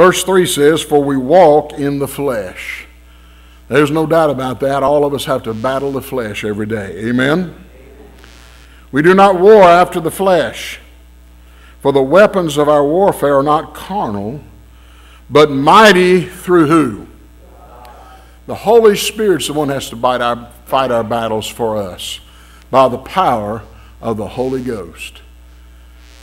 Verse 3 says, For we walk in the flesh. There's no doubt about that. All of us have to battle the flesh every day. Amen? We do not war after the flesh, for the weapons of our warfare are not carnal, but mighty through who? The Holy Spirit's the one who has to fight our, fight our battles for us by the power of the Holy Ghost.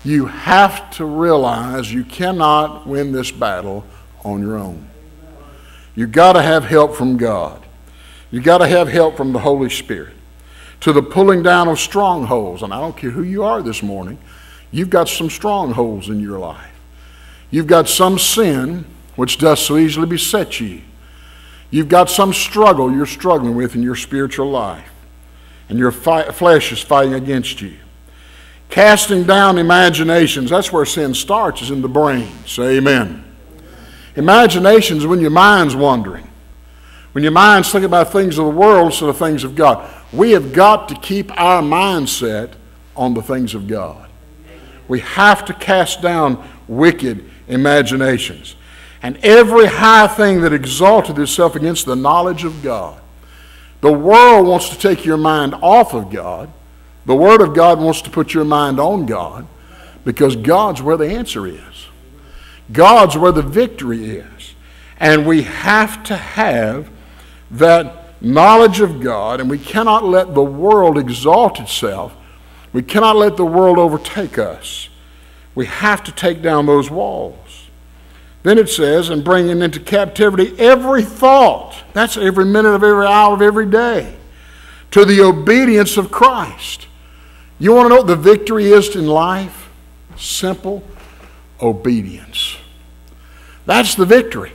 You have to realize you cannot win this battle on your own. You've got to have help from God. You've got to have help from the Holy Spirit to the pulling down of strongholds. And I don't care who you are this morning, you've got some strongholds in your life. You've got some sin which does so easily beset you. You've got some struggle you're struggling with in your spiritual life, and your fi- flesh is fighting against you. Casting down imaginations, that's where sin starts, is in the brain. Say amen. Imaginations when your mind's wandering. When your mind's thinking about things of the world instead of things of God. We have got to keep our mindset on the things of God. We have to cast down wicked imaginations. And every high thing that exalted itself against the knowledge of God. The world wants to take your mind off of God. The Word of God wants to put your mind on God because God's where the answer is. God's where the victory is. And we have to have that knowledge of God, and we cannot let the world exalt itself. We cannot let the world overtake us. We have to take down those walls. Then it says, and bringing into captivity every thought. That's every minute of every hour of every day. To the obedience of Christ. You want to know what the victory is in life? Simple obedience. That's the victory.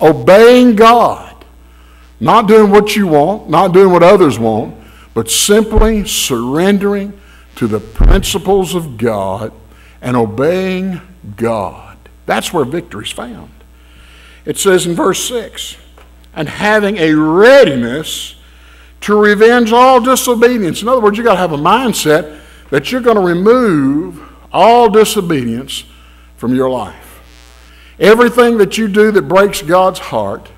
Obeying God. Not doing what you want, not doing what others want, but simply surrendering to the principles of God and obeying God. That's where victory is found. It says in verse 6 and having a readiness to revenge all disobedience. In other words, you've got to have a mindset that you're going to remove all disobedience from your life. Everything that you do that breaks God's heart,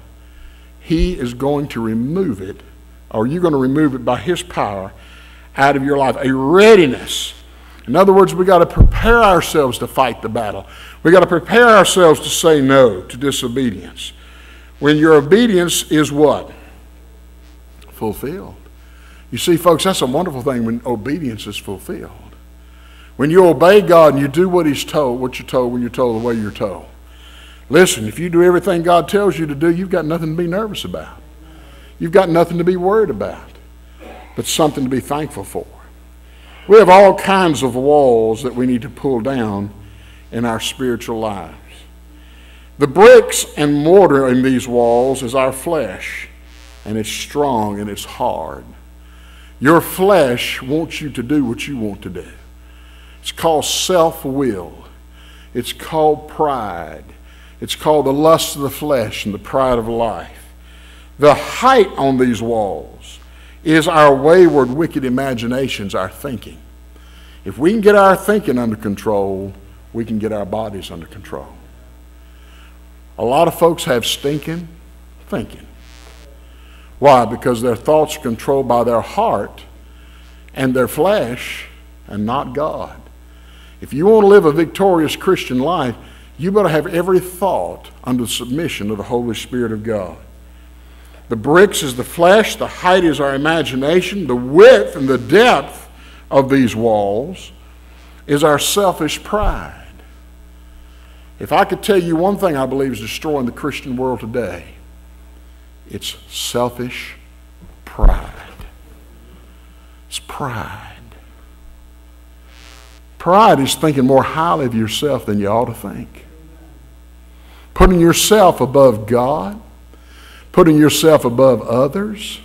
He is going to remove it, or you're going to remove it by His power out of your life. A readiness. In other words, we've got to prepare ourselves to fight the battle. We've got to prepare ourselves to say no to disobedience. When your obedience is what? Fulfilled. You see, folks, that's a wonderful thing when obedience is fulfilled. When you obey God and you do what He's told, what you're told when you're told the way you're told. Listen, if you do everything God tells you to do, you've got nothing to be nervous about. You've got nothing to be worried about, but something to be thankful for. We have all kinds of walls that we need to pull down in our spiritual lives. The bricks and mortar in these walls is our flesh, and it's strong and it's hard. Your flesh wants you to do what you want to do. It's called self will, it's called pride, it's called the lust of the flesh and the pride of life. The height on these walls is our wayward, wicked imaginations, our thinking. If we can get our thinking under control, we can get our bodies under control. A lot of folks have stinking thinking. Why? Because their thoughts are controlled by their heart and their flesh and not God. If you want to live a victorious Christian life, you better have every thought under submission of the Holy Spirit of God. The bricks is the flesh, the height is our imagination, the width and the depth of these walls is our selfish pride. If I could tell you one thing I believe is destroying the Christian world today, it's selfish pride. It's pride. Pride is thinking more highly of yourself than you ought to think. Putting yourself above God, putting yourself above others.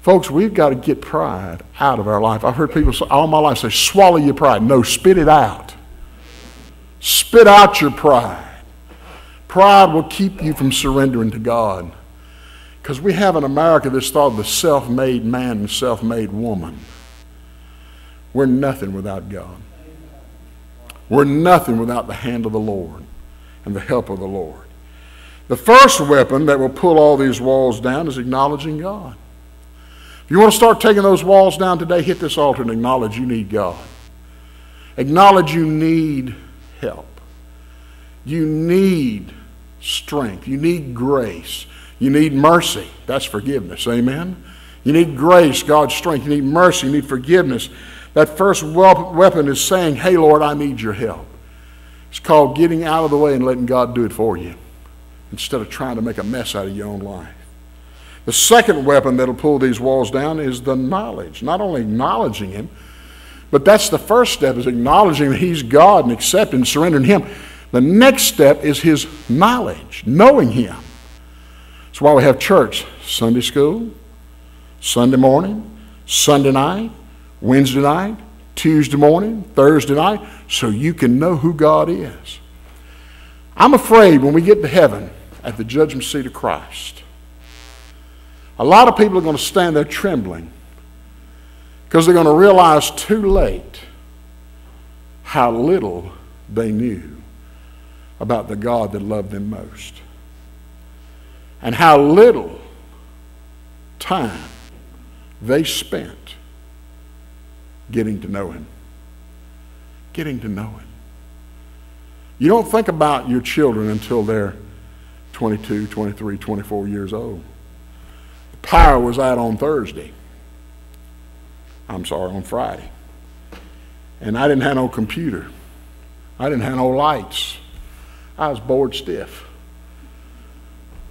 Folks, we've got to get pride out of our life. I've heard people all my life say, swallow your pride. No, spit it out. Spit out your pride. Pride will keep you from surrendering to God. Because we have in America this thought of the self made man and self made woman. We're nothing without God. We're nothing without the hand of the Lord. and the help of the Lord. The first weapon that will pull all these walls down is acknowledging God. If you want to start taking those walls down today, hit this altar and acknowledge you need God. Acknowledge you need help. You need strength. You need grace. You need mercy. That's forgiveness. Amen? You need grace, God's strength. You need mercy. You need forgiveness. That first weapon is saying, Hey, Lord, I need your help. It's called getting out of the way and letting God do it for you instead of trying to make a mess out of your own life. The second weapon that'll pull these walls down is the knowledge. Not only acknowledging Him, but that's the first step is acknowledging that He's God and accepting and surrendering Him. The next step is His knowledge, knowing Him. That's why we have church, Sunday school, Sunday morning, Sunday night, Wednesday night, Tuesday morning, Thursday night, so you can know who God is. I'm afraid when we get to heaven at the judgment seat of Christ, a lot of people are going to stand there trembling because they're going to realize too late how little they knew about the God that loved them most. And how little time they spent getting to know Him. Getting to know Him. You don't think about your children until they're 22, 23, 24 years old. The power was out on Thursday. I'm sorry, on Friday. And I didn't have no computer. I didn't have no lights. I was bored stiff.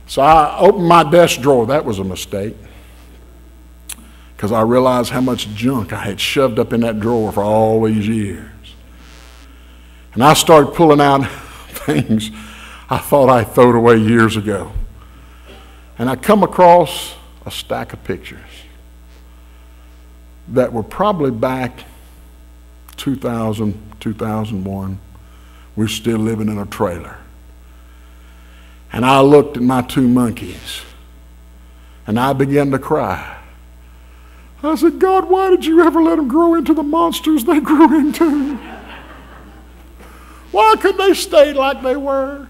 So I opened my desk drawer. That was a mistake. Because I realized how much junk I had shoved up in that drawer for all these years. And I started pulling out things I thought I thrown away years ago. And I come across a stack of pictures that were probably back 2000, 2001. We're still living in a trailer. And I looked at my two monkeys and I began to cry. I said, God, why did you ever let them grow into the monsters they grew into? Why could they stay like they were?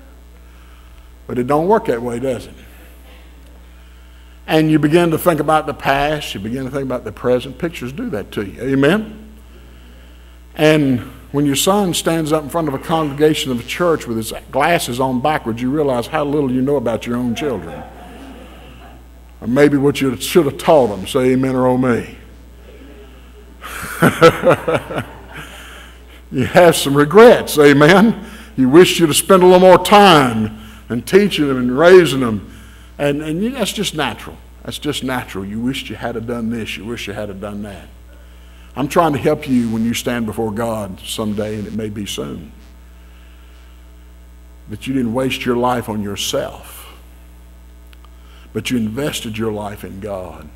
But it don't work that way, does it? And you begin to think about the past, you begin to think about the present. Pictures do that to you. Amen? And when your son stands up in front of a congregation of a church with his glasses on backwards, you realize how little you know about your own children. Or maybe what you should have taught them. Say amen or oh me. you have some regrets, amen. You wish you'd have spent a little more time and teaching them and raising them. And, and you, that's just natural. That's just natural. You wish you had done this. You wish you had done that. I'm trying to help you when you stand before God someday, and it may be soon. That you didn't waste your life on yourself, but you invested your life in God.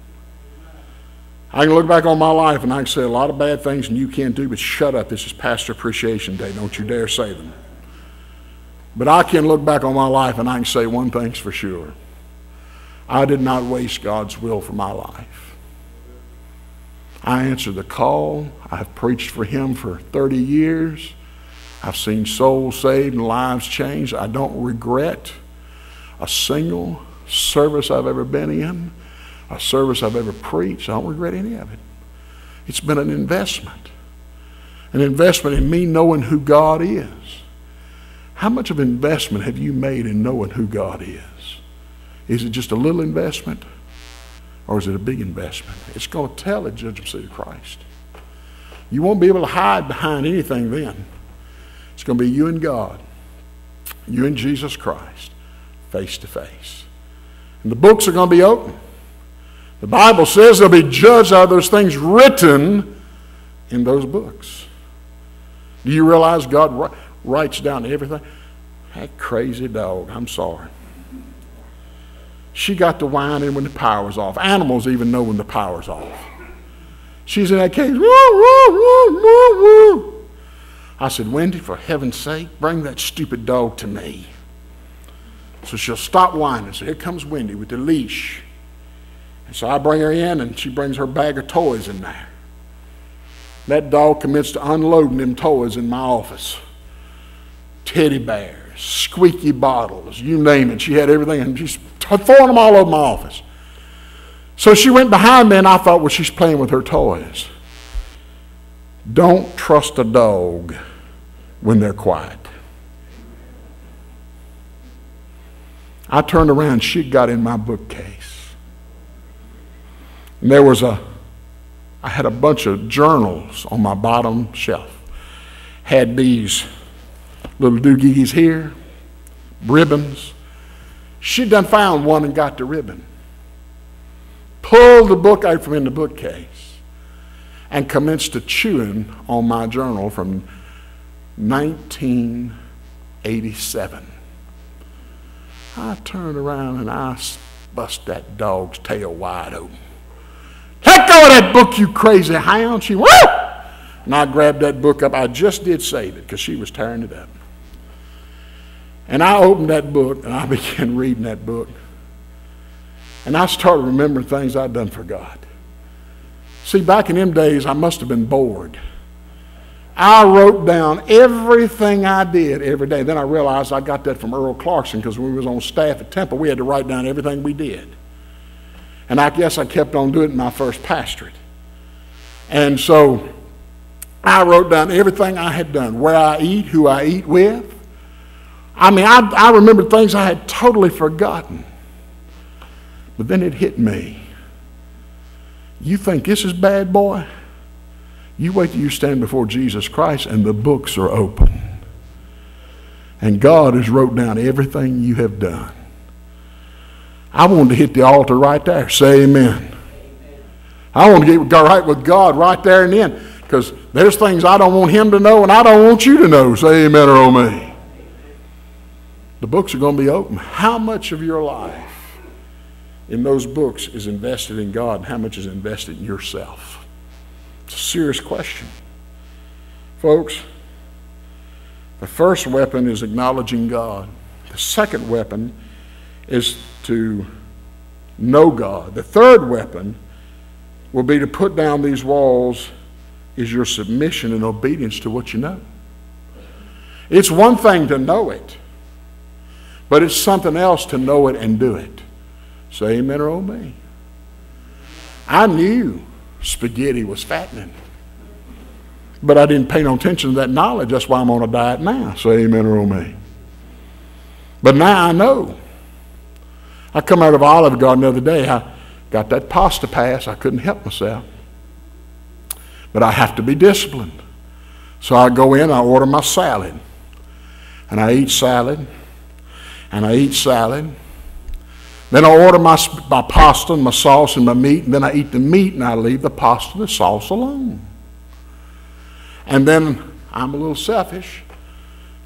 I can look back on my life and I can say a lot of bad things and you can't do, but shut up. This is Pastor Appreciation Day. Don't you dare say them. But I can look back on my life and I can say one thing's for sure. I did not waste God's will for my life. I answered the call. I've preached for Him for 30 years. I've seen souls saved and lives changed. I don't regret a single service I've ever been in a service I've ever preached. I don't regret any of it. It's been an investment, an investment in me knowing who God is. How much of investment have you made in knowing who God is? Is it just a little investment or is it a big investment? It's going to tell at Judgment Seat of Christ. You won't be able to hide behind anything then. It's going to be you and God, you and Jesus Christ, face to face. And the books are going to be open. The Bible says they'll be judged out of those things written in those books. Do you realize God writes down everything? That crazy dog, I'm sorry. She got to whining when the power was off. Animals even know when the power's off. She's in that cage. Woo, woo, woo, woo, woo. I said, Wendy, for heaven's sake, bring that stupid dog to me. So she'll stop whining. So here comes Wendy with the leash. And so I bring her in, and she brings her bag of toys in there. That dog commits to unloading them toys in my office. Teddy bears, squeaky bottles, you name it. She had everything, and she's throwing them all over my office. So she went behind me, and I thought, well, she's playing with her toys. Don't trust a dog when they're quiet. I turned around, she got in my bookcase. And there was a, I had a bunch of journals on my bottom shelf. Had these little doogies here, ribbons. She'd done found one and got the ribbon. Pulled the book out from in the bookcase and commenced to chewing on my journal from 1987. I turned around and I bust that dog's tail wide open. Let go of that book, you crazy hound. She, woo! And I grabbed that book up. I just did save it because she was tearing it up. And I opened that book and I began reading that book. And I started remembering things I'd done for God. See, back in them days, I must have been bored. I wrote down everything I did every day. Then I realized I got that from Earl Clarkson because when we was on staff at Temple, we had to write down everything we did. And I guess I kept on doing it in my first pastorate. And so I wrote down everything I had done, where I eat, who I eat with. I mean, I, I remembered things I had totally forgotten. But then it hit me. You think this is bad, boy? You wait till you stand before Jesus Christ and the books are open. And God has wrote down everything you have done. I wanted to hit the altar right there. Say amen. I want to get right with God right there and then. Because there's things I don't want him to know and I don't want you to know. Say amen or oh me. The books are going to be open. How much of your life in those books is invested in God and how much is invested in yourself? It's a serious question. Folks, the first weapon is acknowledging God. The second weapon is to know God. The third weapon will be to put down these walls is your submission and obedience to what you know. It's one thing to know it, but it's something else to know it and do it. Say amen or obey. I knew spaghetti was fattening. But I didn't pay no attention to that knowledge. That's why I'm on a diet now. Say amen or oh me. But now I know. I come out of Olive Garden the other day. I got that pasta pass. I couldn't help myself. But I have to be disciplined. So I go in, I order my salad. And I eat salad. And I eat salad. Then I order my, my pasta and my sauce and my meat, and then I eat the meat and I leave the pasta and the sauce alone. And then I'm a little selfish.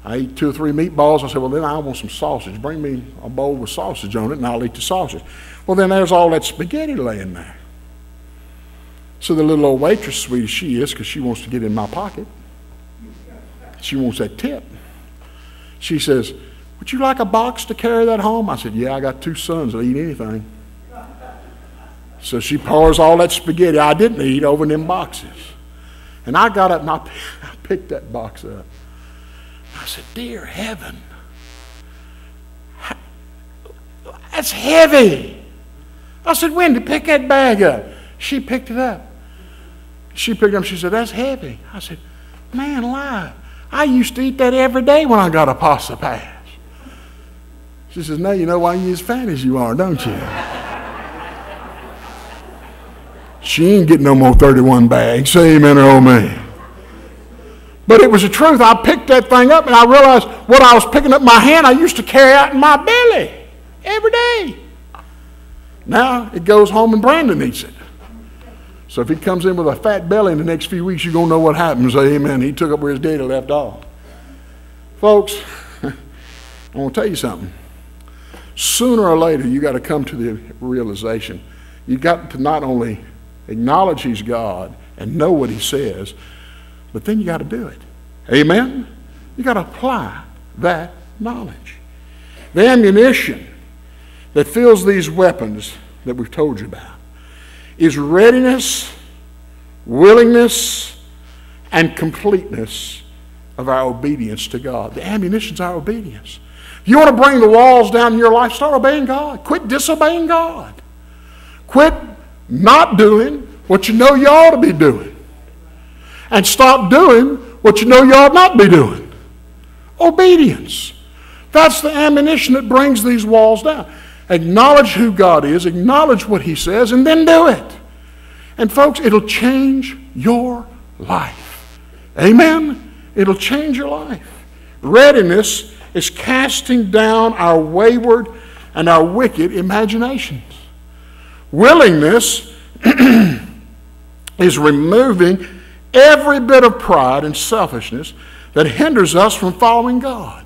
I eat two or three meatballs. I say, well, then I want some sausage. Bring me a bowl with sausage on it, and I'll eat the sausage. Well, then there's all that spaghetti laying there. So the little old waitress, sweet as she is, because she wants to get in my pocket, she wants that tip. She says, would you like a box to carry that home? I said, Yeah, I got two sons that eat anything. So she pours all that spaghetti I didn't eat over in them boxes. And I got up and I picked that box up. I said, Dear heaven, that's heavy. I said, Wendy, pick that bag up. She picked it up. She picked it up. She said, That's heavy. I said, Man, lie. I used to eat that every day when I got a pasta pass. She says, Now you know why you're as fat as you are, don't you? she ain't getting no more 31 bags. Say amen or me. But it was the truth. I picked that thing up and I realized what I was picking up my hand, I used to carry out in my belly every day. Now it goes home and Brandon eats it. So if he comes in with a fat belly in the next few weeks, you're going to know what happens. Amen. He took up where his daddy left off. Folks, I want to tell you something. Sooner or later, you got to come to the realization. You got to not only acknowledge He's God and know what He says, but then you got to do it. Amen? You got to apply that knowledge. The ammunition that fills these weapons that we've told you about is readiness, willingness, and completeness of our obedience to God. The ammunition's our obedience. You want to bring the walls down in your life? Start obeying God. Quit disobeying God. Quit not doing what you know you ought to be doing. And stop doing what you know you ought not be doing. Obedience. That's the ammunition that brings these walls down. Acknowledge who God is, acknowledge what He says, and then do it. And folks, it'll change your life. Amen? It'll change your life. Readiness is casting down our wayward and our wicked imaginations. Willingness is removing every bit of pride and selfishness that hinders us from following God.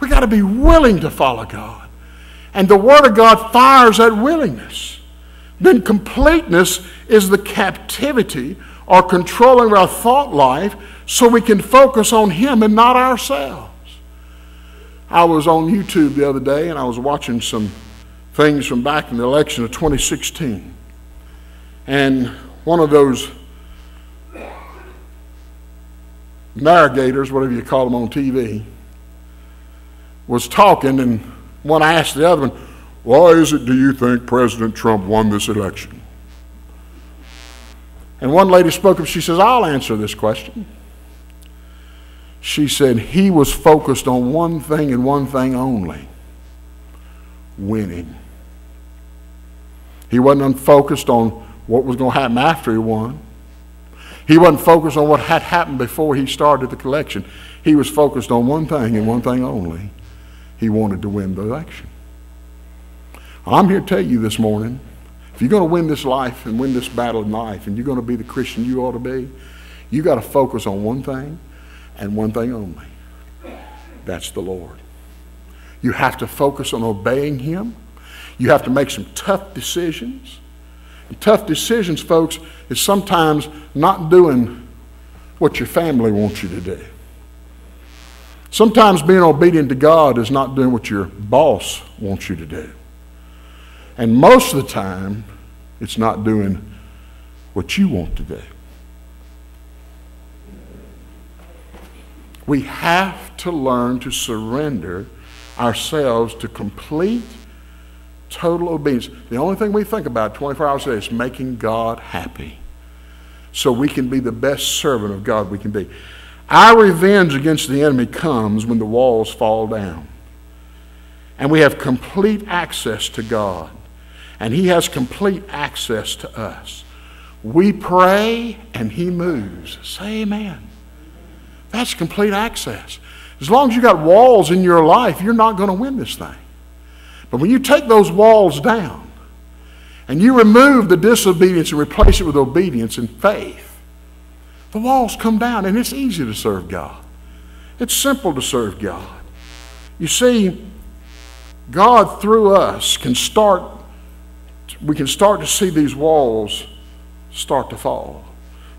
We got to be willing to follow God. And the Word of God fires that willingness. Then completeness is the captivity or controlling our thought life so we can focus on Him and not ourselves. I was on YouTube the other day and I was watching some things from back in the election of 2016. And one of those narrators, whatever you call them on TV, was talking, and one asked the other one, Why is it do you think President Trump won this election? And one lady spoke up, she says, I'll answer this question. She said, He was focused on one thing and one thing only winning. He wasn't unfocused on what was going to happen after he won. He wasn't focused on what had happened before he started the collection. He was focused on one thing and one thing only. He wanted to win the election. I'm here to tell you this morning if you're going to win this life and win this battle in life and you're going to be the Christian you ought to be, you got to focus on one thing and one thing only. That's the Lord. You have to focus on obeying Him. You have to make some tough decisions. And tough decisions, folks, is sometimes not doing what your family wants you to do. Sometimes being obedient to God is not doing what your boss wants you to do. And most of the time, it's not doing what you want to do. We have to learn to surrender ourselves to complete, total obedience. The only thing we think about 24 hours a day is making God happy so we can be the best servant of God we can be. Our revenge against the enemy comes when the walls fall down. And we have complete access to God. And He has complete access to us. We pray and He moves. Say amen. That's complete access. As long as you got walls in your life, you're not going to win this thing. But when you take those walls down and you remove the disobedience and replace it with obedience and faith, the walls come down, and it's easy to serve God. It's simple to serve God. You see, God through us can start, we can start to see these walls start to fall.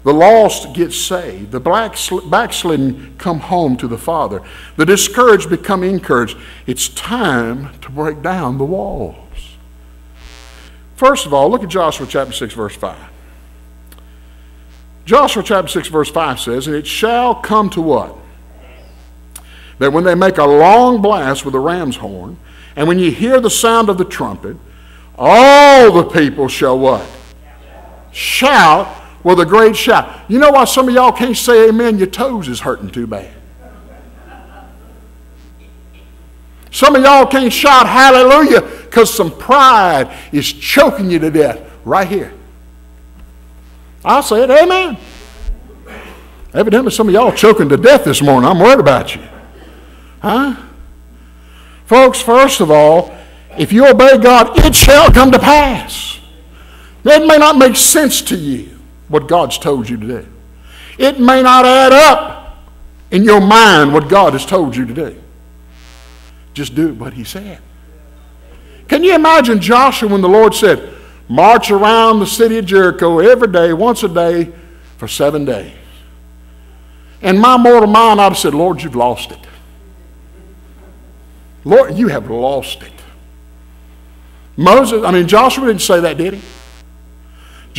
The lost get saved. The backslidden come home to the Father. The discouraged become encouraged. It's time to break down the walls. First of all, look at Joshua chapter 6, verse 5. Joshua chapter 6, verse 5 says, And it shall come to what? That when they make a long blast with the ram's horn, and when you hear the sound of the trumpet, all the people shall what? Shout with a great shout. You know why some of y'all can't say amen? Your toes is hurting too bad. Some of y'all can't shout hallelujah because some pride is choking you to death right here. I'll say it, amen. Evidently, some of y'all choking to death this morning. I'm worried about you. Huh? Folks, first of all, if you obey God, it shall come to pass. It may not make sense to you what God's told you to do. It may not add up in your mind what God has told you to do. Just do what He said. Can you imagine Joshua when the Lord said, march around the city of Jericho every day, once a day, for seven days. In my mortal mind, I'd have said, Lord, you've lost it. Lord, you have lost it. Moses, I mean, Joshua didn't say that, did he?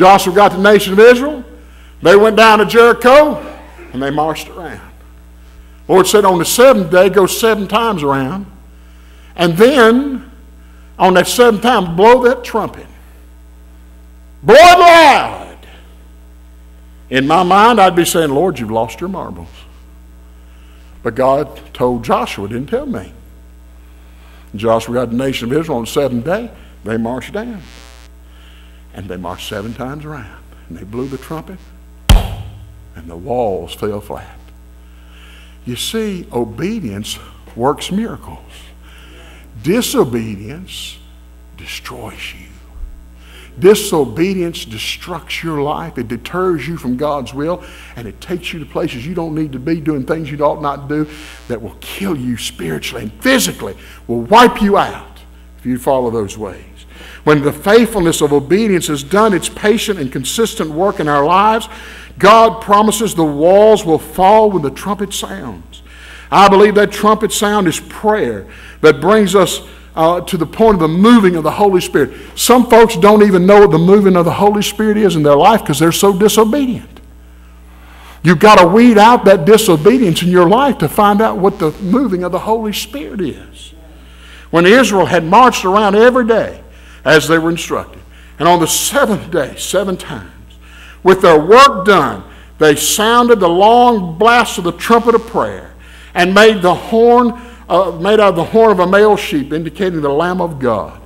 Joshua got the nation of Israel. They went down to Jericho and they marched around. Lord said on the seventh day, go seven times around And then, on that seventh time, blow that trumpet. Blow it loud. In my mind, I'd be saying, Lord, you've lost your marbles. But God told Joshua, didn't tell me. Joshua got the nation of Israel on the seventh day. They marched down. And they marched seven times around. And they blew the trumpet. And the walls fell flat. You see, obedience works miracles. Disobedience destroys you. Disobedience destructs your life. It deters you from God's will, and it takes you to places you don't need to be, doing things you ought not do that will kill you spiritually and physically, will wipe you out if you follow those ways. When the faithfulness of obedience has done its patient and consistent work in our lives, God promises the walls will fall when the trumpet sounds. I believe that trumpet sound is prayer that brings us uh, to the point of the moving of the Holy Spirit. Some folks don't even know what the moving of the Holy Spirit is in their life because they're so disobedient. You've got to weed out that disobedience in your life to find out what the moving of the Holy Spirit is. When Israel had marched around every day as they were instructed, and on the seventh day, seven times, with their work done, they sounded the long blast of the trumpet of prayer and made the horn uh, made out of the horn of a male sheep, indicating the Lamb of God.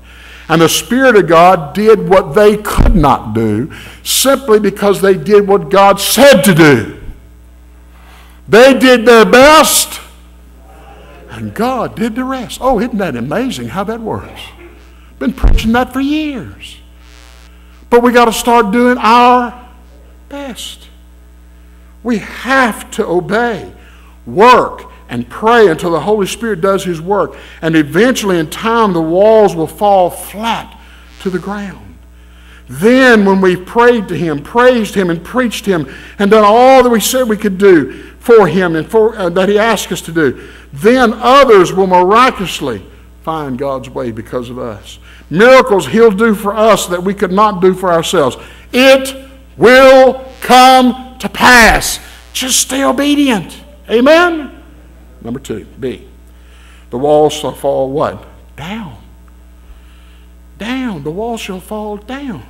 And the Spirit of God did what they could not do simply because they did what God said to do. They did their best, and God did the rest. Oh, isn't that amazing how that works? Been preaching that for years. But we got to start doing our best. We have to obey, work, and pray until the Holy Spirit does His work. And eventually, in time, the walls will fall flat to the ground. Then, when we prayed to Him, praised Him, and preached Him, and done all that we said we could do for Him and for, uh, that He asked us to do, then others will miraculously find God's way because of us. Miracles He'll do for us that we could not do for ourselves. It will come to pass. Just stay obedient. Amen? Number two, B. The walls shall fall what? Down. Down. The wall shall fall down.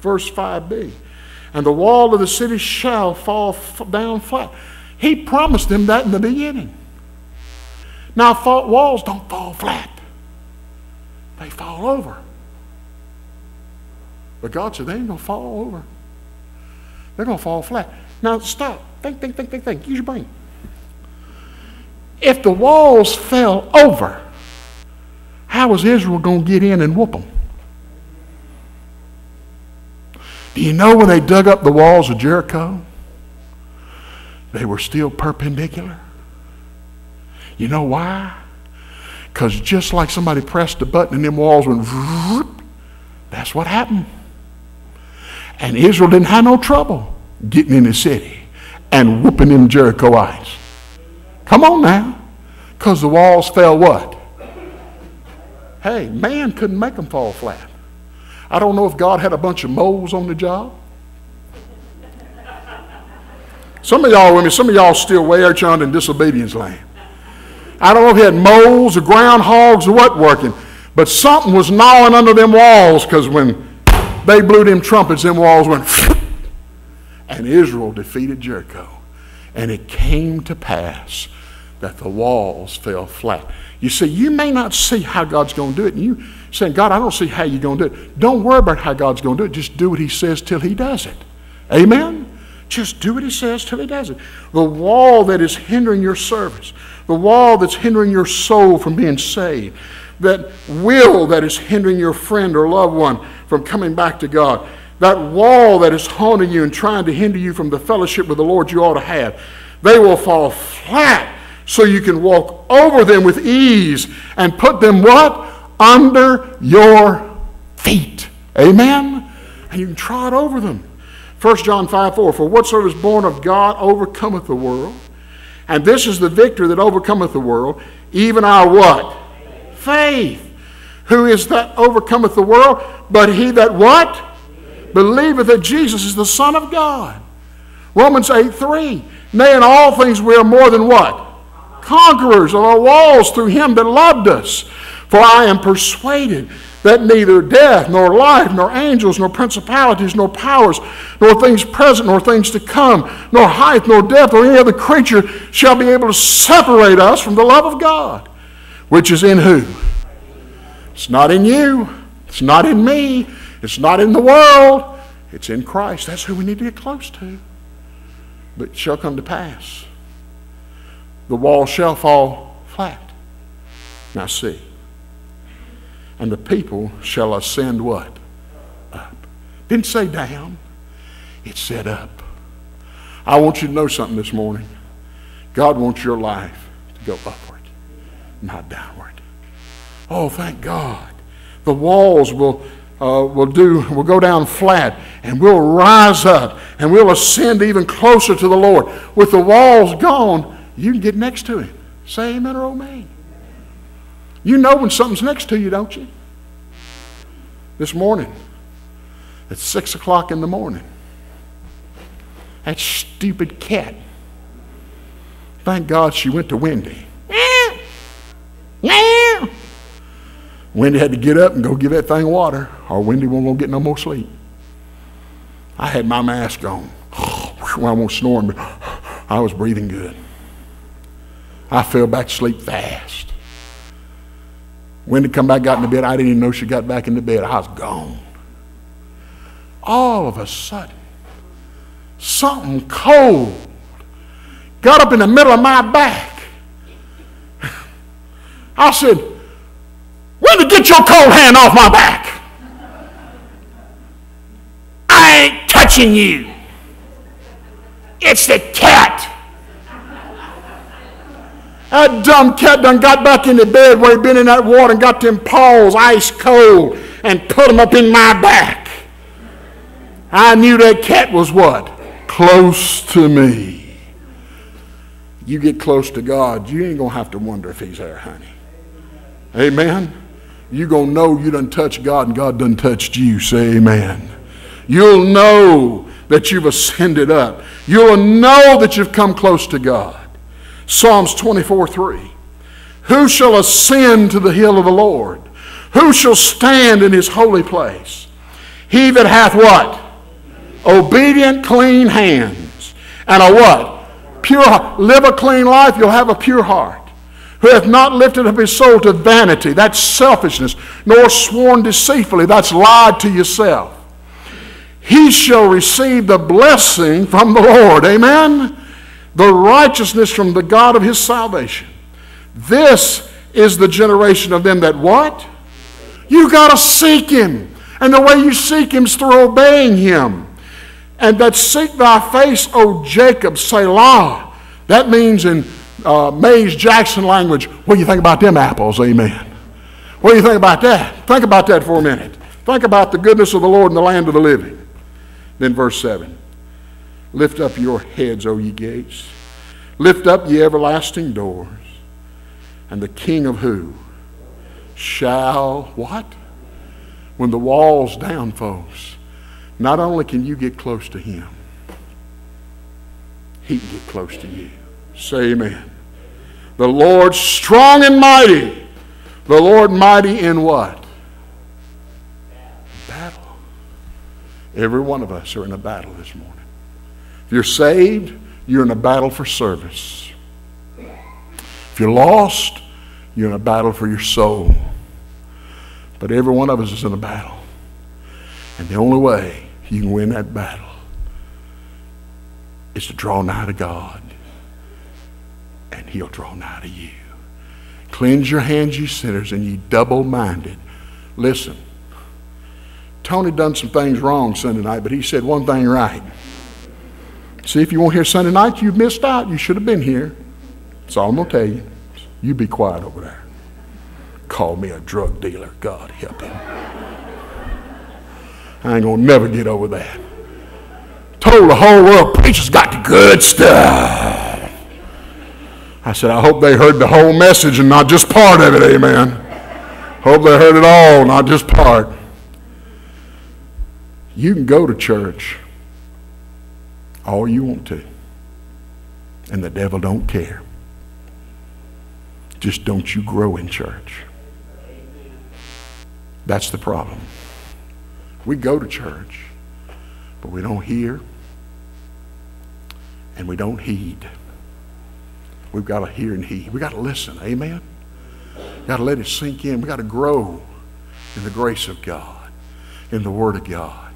Verse 5b. And the wall of the city shall fall down flat. He promised them that in the beginning. Now, walls don't fall flat, they fall over. But God said they ain't going to fall over. They're going to fall flat. Now, stop. Think, think, think, think, think. Use your brain if the walls fell over, how was Israel going to get in and whoop them? Do you know when they dug up the walls of Jericho? They were still perpendicular. You know why? Because just like somebody pressed a button and them walls went, that's what happened. And Israel didn't have no trouble getting in the city and whooping them Jerichoites. Come on now. Because the walls fell what? Hey, man couldn't make them fall flat. I don't know if God had a bunch of moles on the job. Some of y'all women, some of y'all still way out in disobedience land. I don't know if he had moles or groundhogs or what working, but something was gnawing under them walls because when they blew them trumpets, them walls went, and Israel defeated Jericho. And it came to pass that the walls fell flat. You see, you may not see how God's going to do it. And you saying, God, I don't see how you're going to do it. Don't worry about how God's going to do it. Just do what He says till He does it. Amen? Just do what He says till He does it. The wall that is hindering your service, the wall that's hindering your soul from being saved, that will that is hindering your friend or loved one from coming back to God, that wall that is haunting you and trying to hinder you from the fellowship with the Lord you ought to have, they will fall flat so you can walk over them with ease and put them what? Under your feet. Amen? And you can trot over them. 1 John 5 4 For whatsoever is born of God overcometh the world. And this is the victory that overcometh the world, even our what? Faith. Who is that overcometh the world? But he that what? Believeth that Jesus is the Son of God. Romans 8 3. Nay, in all things we are more than what? conquerors of our walls through him that loved us. For I am persuaded that neither death, nor life, nor angels, nor principalities, nor powers, nor things present, nor things to come, nor height, nor depth, or any other creature shall be able to separate us from the love of God, which is in who? It's not in you. It's not in me. It's not in the world. It's in Christ. That's who we need to get close to. But it shall come to pass. The wall shall fall flat. Now see and the people shall ascend what? Up. Didn't say down, it said up. I want you to know something this morning. God wants your life to go upward, not downward. Oh, thank God. The walls will, uh, will, do, will go down flat, and we'll rise up, and we'll ascend even closer to the Lord. With the walls gone, you can get next to Him. Say amen or amen. You know when something's next to you, don't you? This morning, at 6 o'clock in the morning, that stupid cat. Thank God she went to Wendy. Wendy had to get up and go give that thing water, or Wendy won't gonna get no more sleep. I had my mask on. when I was snoring, but I was breathing good. I fell back to sleep fast. Wendy come back, got into bed. I didn't even know she got back into bed. I was gone. All of a sudden, something cold got up in the middle of my back. I said, Wendy, get your cold hand off my back. I ain't touching you. It's the cat. That dumb cat done got back in the bed where he'd been in that water and got them paws ice cold and put them up in my back. I knew that cat was what? Close to me. You get close to God, you ain't going to have to wonder if he's there, honey. Amen? You're going to know you done touched God and God done touched you. Say amen. You'll know that you've ascended up. You'll know that you've come close to God. Psalms 24 3. Who shall ascend to the hill of the Lord? Who shall stand in his holy place? He that hath what? Obedient, clean hands. And a what? Pure heart. Live a clean life, you'll have a pure heart. Who hath not lifted up his soul to vanity, that's selfishness, nor sworn deceitfully, that's lied to yourself. He shall receive the blessing from the Lord. Amen? The righteousness from the God of his salvation. This is the generation of them that what? You got to seek him. And the way you seek him is through obeying him. And that seek thy face, O Jacob, Selah. That means in uh, Mays Jackson language, what do you think about them apples? Amen. What do you think about that? Think about that for a minute. Think about the goodness of the Lord in the land of the living. Then verse 7. Lift up your heads, O ye gates. Lift up ye everlasting doors. And the King of who? Shall what? When the wall's down, folks, not only can you get close to him, he can get close to you. Say amen. The Lord strong and mighty. The Lord mighty in what? Battle. Every one of us are in a battle this morning. If you're saved, you're in a battle for service. If you're lost, you're in a battle for your soul. But every one of us is in a battle. And the only way you can win that battle is to draw nigh to God. And He'll draw nigh to you. Cleanse your hands, you sinners, and ye double minded. Listen, Tony done some things wrong Sunday night, but he said one thing right. See, if you weren't here Sunday night, you've missed out. You should have been here. That's all I'm going to tell you. You be quiet over there. Call me a drug dealer. God help him. I ain't going to never get over that. Told the whole world, preachers got the good stuff. I said, I hope they heard the whole message and not just part of it, amen. Hope they heard it all, not just part. You can go to church all you want to. And the devil don't care. Just don't you grow in church. That's the problem. We go to church, but we don't hear and we don't heed. We've got to hear and heed. We've got to listen. Amen? We've got to let it sink in. We've got to grow in the grace of God, in the Word of God.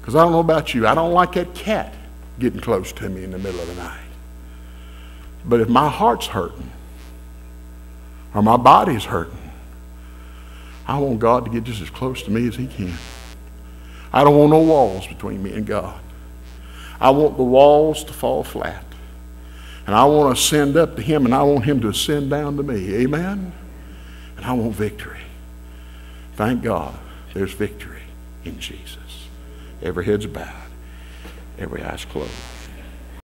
Because I don't know about you, I don't like that cat getting close to me in the middle of the night. But if my heart's hurting, or my body's hurting, I want God to get just as close to me as He can. I don't want no walls between me and God. I want the walls to fall flat. And I want to ascend up to Him, and I want Him to ascend down to me. Amen? And I want victory. Thank God there's victory in Jesus. Every head's bowed, every eye's closed.